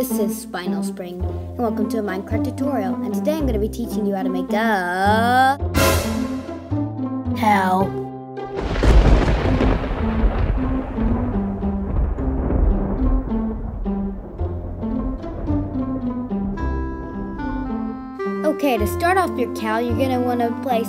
this is Spinal Spring, and welcome to a Minecraft tutorial. And today I'm going to be teaching you how to make a... Hell. Okay, to start off your cow, you're going to want to place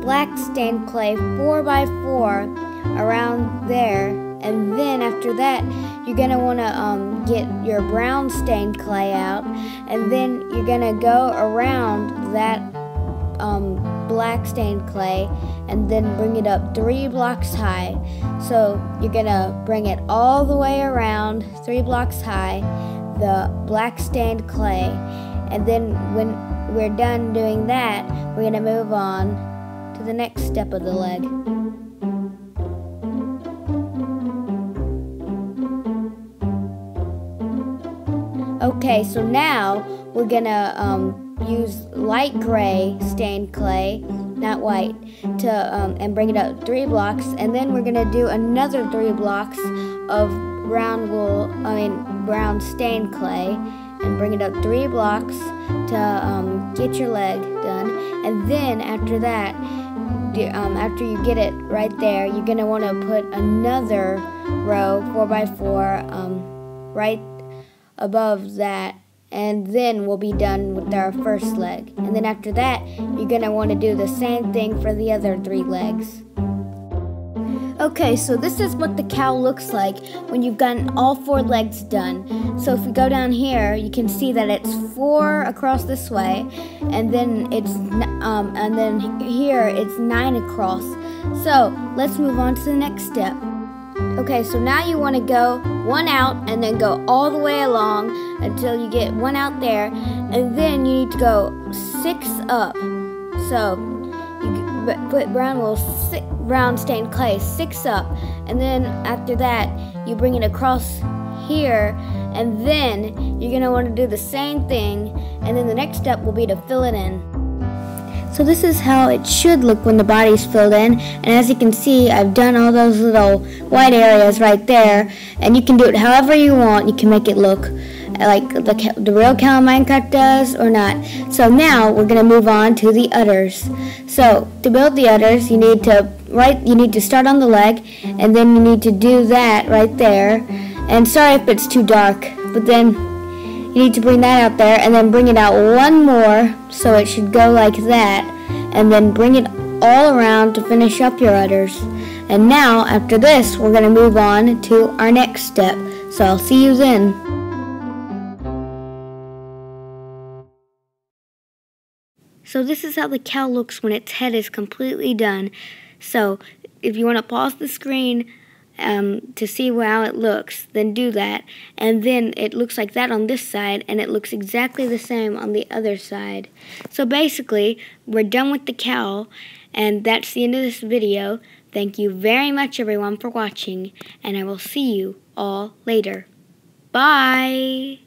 black stained clay 4x4 around there and then after that you're gonna want to um, get your brown stained clay out and then you're gonna go around that um, black stained clay and then bring it up three blocks high. So you're gonna bring it all the way around three blocks high the black stained clay. And then when we're done doing that we're gonna move on to the next step of the leg Okay, so now we're gonna um, use light gray stained clay, not white, to um, and bring it up three blocks, and then we're gonna do another three blocks of brown wool, I mean brown stained clay, and bring it up three blocks to um, get your leg done, and then after that, um, after you get it right there, you're gonna want to put another row four by four um, right above that and then we'll be done with our first leg. And then after that, you're want to do the same thing for the other three legs. Okay, so this is what the cow looks like when you've gotten all four legs done. So if we go down here, you can see that it's four across this way, and then it's um, and then here it's nine across. So let's move on to the next step. Okay, so now you want to go one out and then go all the way along until you get one out there, and then you need to go six up. So you put brown wool, six, brown stained clay six up, and then after that you bring it across here, and then you're gonna want to do the same thing, and then the next step will be to fill it in. So this is how it should look when the body's filled in. And as you can see, I've done all those little white areas right there. And you can do it however you want. You can make it look like the, the real cow Minecraft does or not. So now we're going to move on to the udders. So to build the udders, you need to right you need to start on the leg and then you need to do that right there. And sorry if it's too dark, but then you need to bring that out there and then bring it out one more so it should go like that and then bring it all around to finish up your udders. And now after this we're going to move on to our next step. So I'll see you then. So this is how the cow looks when its head is completely done. So if you want to pause the screen, um, to see how it looks, then do that. And then it looks like that on this side, and it looks exactly the same on the other side. So basically, we're done with the cowl, and that's the end of this video. Thank you very much, everyone, for watching, and I will see you all later. Bye!